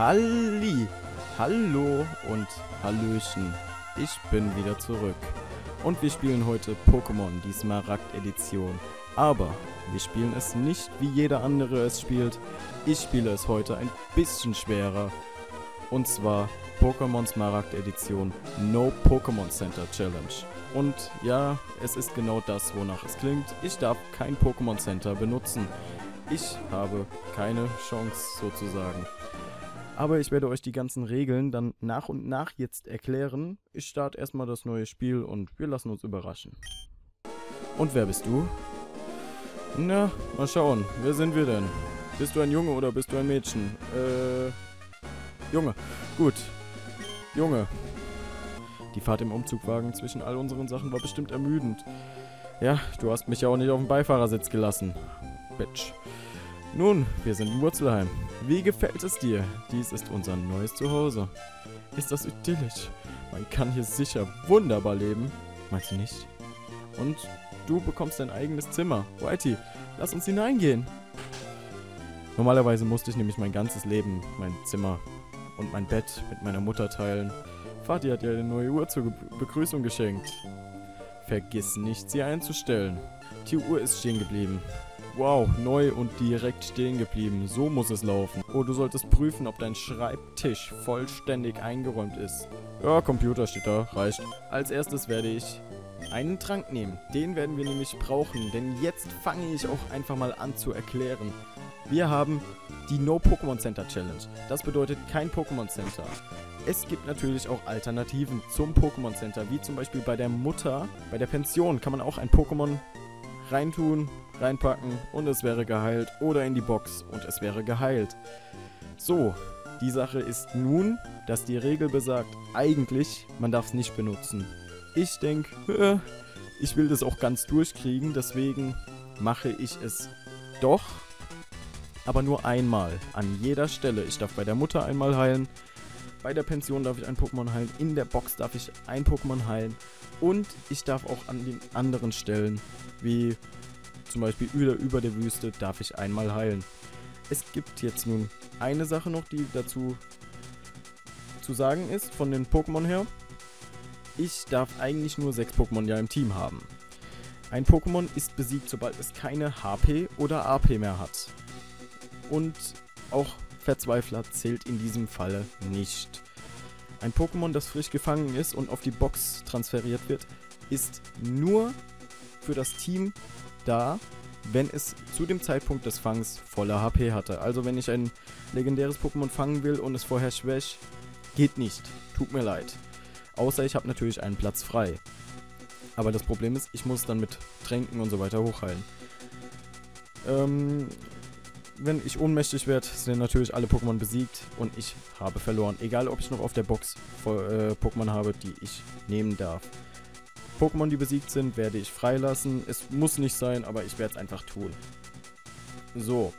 Halli, hallo und Hallöchen. Ich bin wieder zurück. Und wir spielen heute Pokémon, die Smaragd-Edition. Aber wir spielen es nicht, wie jeder andere es spielt. Ich spiele es heute ein bisschen schwerer. Und zwar Pokémon Smaragd Edition No Pokémon Center Challenge. Und ja, es ist genau das, wonach es klingt. Ich darf kein Pokémon Center benutzen. Ich habe keine Chance sozusagen. Aber ich werde euch die ganzen Regeln dann nach und nach jetzt erklären. Ich starte erstmal das neue Spiel und wir lassen uns überraschen. Und wer bist du? Na, mal schauen. Wer sind wir denn? Bist du ein Junge oder bist du ein Mädchen? Äh, Junge. Gut. Junge. Die Fahrt im Umzugwagen zwischen all unseren Sachen war bestimmt ermüdend. Ja, du hast mich ja auch nicht auf dem Beifahrersitz gelassen. Bitch. Nun, wir sind in Wurzelheim. Wie gefällt es dir? Dies ist unser neues Zuhause. Ist das idyllisch? Man kann hier sicher wunderbar leben. Meinst du nicht? Und du bekommst dein eigenes Zimmer. Whitey, lass uns hineingehen. Normalerweise musste ich nämlich mein ganzes Leben, mein Zimmer und mein Bett mit meiner Mutter teilen. Vati hat ihr eine neue Uhr zur Begrüßung geschenkt. Vergiss nicht, sie einzustellen. Die Uhr ist stehen geblieben. Wow, neu und direkt stehen geblieben. So muss es laufen. Oh, du solltest prüfen, ob dein Schreibtisch vollständig eingeräumt ist. Ja, Computer steht da, reicht. Als erstes werde ich einen Trank nehmen. Den werden wir nämlich brauchen, denn jetzt fange ich auch einfach mal an zu erklären. Wir haben die No Pokémon Center Challenge. Das bedeutet kein Pokémon Center. Es gibt natürlich auch Alternativen zum Pokémon Center, wie zum Beispiel bei der Mutter, bei der Pension kann man auch ein Pokémon reintun, reinpacken und es wäre geheilt oder in die Box und es wäre geheilt. So, die Sache ist nun, dass die Regel besagt, eigentlich, man darf es nicht benutzen. Ich denke, äh, ich will das auch ganz durchkriegen, deswegen mache ich es doch, aber nur einmal, an jeder Stelle. Ich darf bei der Mutter einmal heilen, bei der Pension darf ich ein Pokémon heilen, in der Box darf ich ein Pokémon heilen und ich darf auch an den anderen Stellen, wie zum Beispiel über, über der Wüste, darf ich einmal heilen. Es gibt jetzt nun eine Sache noch, die dazu zu sagen ist, von den Pokémon her. Ich darf eigentlich nur sechs Pokémon ja im Team haben. Ein Pokémon ist besiegt, sobald es keine HP oder AP mehr hat. Und auch Verzweifler zählt in diesem Falle nicht. Ein Pokémon, das frisch gefangen ist und auf die Box transferiert wird, ist nur für das Team da, wenn es zu dem Zeitpunkt des Fangs voller HP hatte. Also wenn ich ein legendäres Pokémon fangen will und es vorher schwäch, geht nicht. Tut mir leid. Außer ich habe natürlich einen Platz frei. Aber das Problem ist, ich muss dann mit Tränken und so weiter hochheilen. Ähm, wenn ich ohnmächtig werde, sind natürlich alle Pokémon besiegt und ich habe verloren. Egal, ob ich noch auf der Box äh, Pokémon habe, die ich nehmen darf. Pokémon, die besiegt sind, werde ich freilassen. Es muss nicht sein, aber ich werde es einfach tun. So.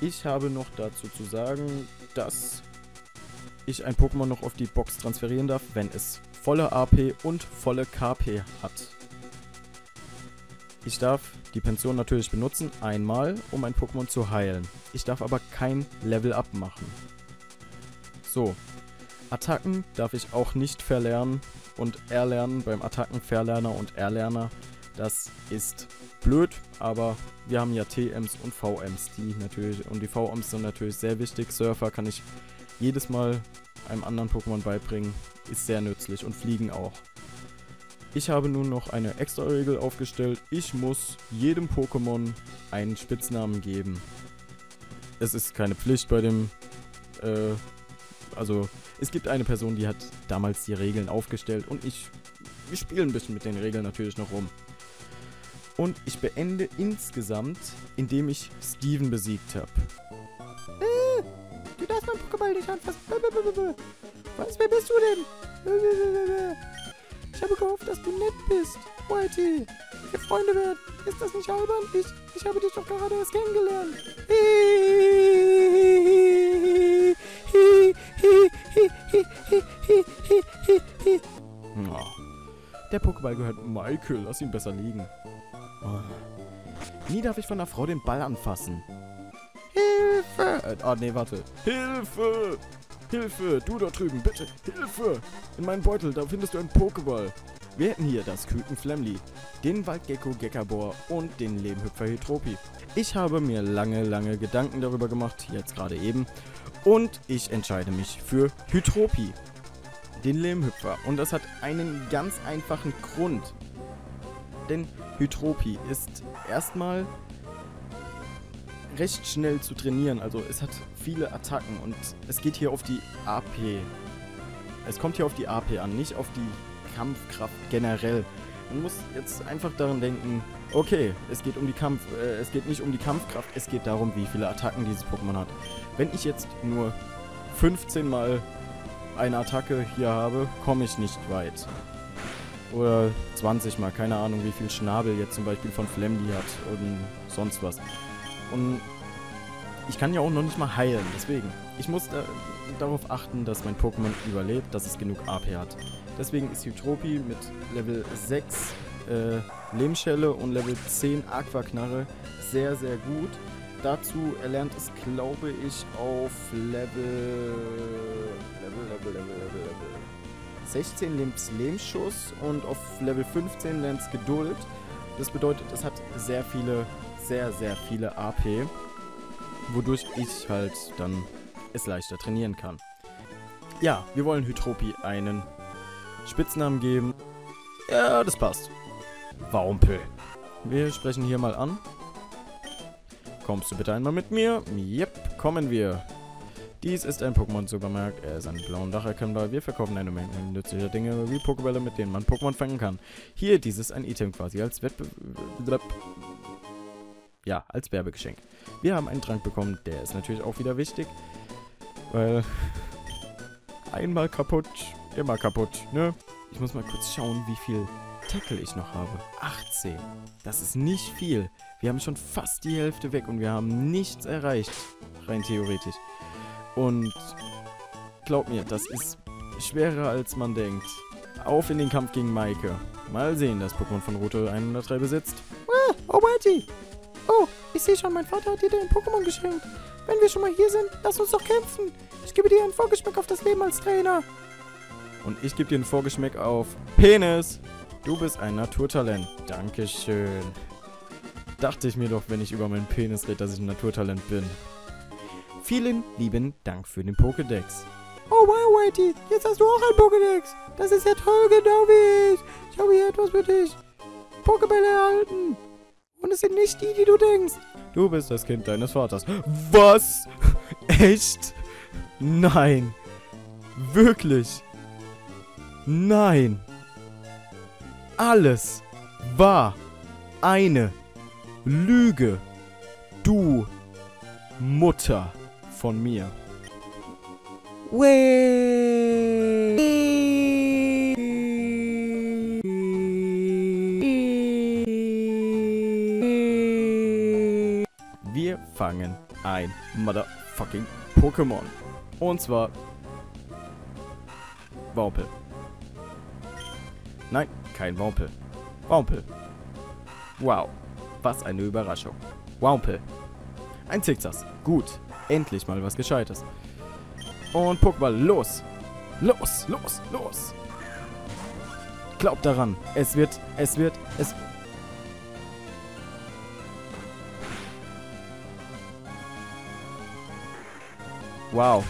Ich habe noch dazu zu sagen, dass ich ein Pokémon noch auf die Box transferieren darf, wenn es volle AP und volle KP hat. Ich darf die Pension natürlich benutzen, einmal, um ein Pokémon zu heilen. Ich darf aber kein Level-Up machen. So. Attacken darf ich auch nicht verlernen und erlernen beim Attacken-Verlerner und Erlerner. Das ist blöd, aber wir haben ja TMs und VMs, die natürlich, und die VMs sind natürlich sehr wichtig. Surfer kann ich jedes Mal einem anderen Pokémon beibringen, ist sehr nützlich und Fliegen auch. Ich habe nun noch eine extra Regel aufgestellt. Ich muss jedem Pokémon einen Spitznamen geben. Es ist keine Pflicht bei dem... Äh, also, es gibt eine Person, die hat damals die Regeln aufgestellt und ich... Wir spielen ein bisschen mit den Regeln natürlich noch rum. Und ich beende insgesamt, indem ich Steven besiegt habe. Äh, du darfst mein Pokéball nicht anfassen. Was, wer bist du denn? Ich habe gehofft, dass du nett bist. Whitey, wir Freunde werden. Ist das nicht albern? Ich, ich habe dich doch gerade erst kennengelernt. Der Pokéball gehört Michael. Lass ihn besser liegen. Nie darf ich von einer Frau den Ball anfassen. Hilfe! Hilfe! Äh, ah, nee, warte. Hilfe! Hilfe! Du da drüben, bitte! Hilfe! In meinem Beutel, da findest du einen Pokéball. Wir hätten hier das Küken Flemly, den Waldgecko Gekabor und den Lehmhüpfer Hydropi. Ich habe mir lange, lange Gedanken darüber gemacht, jetzt gerade eben. Und ich entscheide mich für Hydropi, den Lehmhüpfer. Und das hat einen ganz einfachen Grund. Denn Hydropi ist erstmal recht schnell zu trainieren. Also es hat viele Attacken und es geht hier auf die AP. Es kommt hier auf die AP an, nicht auf die Kampfkraft generell. Man muss jetzt einfach daran denken, okay, es geht um die Kampf, äh, es geht nicht um die Kampfkraft, es geht darum, wie viele Attacken dieses Pokémon hat. Wenn ich jetzt nur 15 mal eine Attacke hier habe, komme ich nicht weit. Oder 20 mal, keine Ahnung, wie viel Schnabel jetzt zum Beispiel von Flemly hat und sonst was. Und ich kann ja auch noch nicht mal heilen, deswegen. Ich muss da, darauf achten, dass mein Pokémon überlebt, dass es genug AP hat. Deswegen ist Hydropi mit Level 6 äh, Lehmschelle und Level 10 Aquaknarre sehr, sehr gut. Dazu erlernt es, glaube ich, auf Level, Level, Level, Level, Level, Level 16 lernt es Lehmschuss und auf Level 15 lernt es Geduld. Das bedeutet, es hat sehr viele, sehr, sehr viele AP, wodurch ich halt dann es leichter trainieren kann. Ja, wir wollen Hydropi einen Spitznamen geben. Ja, das passt. Warumpel. Wir sprechen hier mal an. Kommst du bitte einmal mit mir? Yep, kommen wir. Dies ist ein Pokémon-Supermarkt. Er ist an blauen Dach erkennbar. Wir verkaufen eine Menge nützlicher Dinge wie Pokébälle, mit denen man Pokémon fangen kann. Hier, dies ist ein Item quasi als Wettbe... Ja, als Werbegeschenk. Wir haben einen Trank bekommen, der ist natürlich auch wieder wichtig. Weil... Einmal kaputt, immer kaputt, ne? Ich muss mal kurz schauen, wie viel Tackle ich noch habe. 18. Das ist nicht viel. Wir haben schon fast die Hälfte weg und wir haben nichts erreicht. Rein theoretisch. Und glaub mir, das ist schwerer als man denkt. Auf in den Kampf gegen Maike. Mal sehen, das Pokémon von Route 103 besitzt. Ah, Whitey. Oh, ich sehe schon, mein Vater hat dir ein Pokémon geschenkt. Wenn wir schon mal hier sind, lass uns doch kämpfen. Ich gebe dir einen Vorgeschmack auf das Leben als Trainer. Und ich gebe dir einen Vorgeschmack auf Penis. Du bist ein Naturtalent. Dankeschön. Dachte ich mir doch, wenn ich über meinen Penis rede, dass ich ein Naturtalent bin. Vielen lieben Dank für den Pokédex. Oh wow, Whitey, jetzt hast du auch ein Pokédex. Das ist ja toll, genau wie ich. Ich habe hier etwas für dich. Pokébälle erhalten. Sind nicht die, die du denkst. Du bist das Kind deines Vaters. Was? Echt? Nein. Wirklich? Nein. Alles war eine Lüge. Du Mutter von mir. Wir fangen ein Motherfucking Pokémon. Und zwar Waupel. Nein, kein Waupel. Waupel. Wow, was eine Überraschung. Waupel. Ein Zickzack. Gut, endlich mal was Gescheites. Und Pokéball, los! Los, los, los! Glaubt daran, es wird, es wird, es... Wow.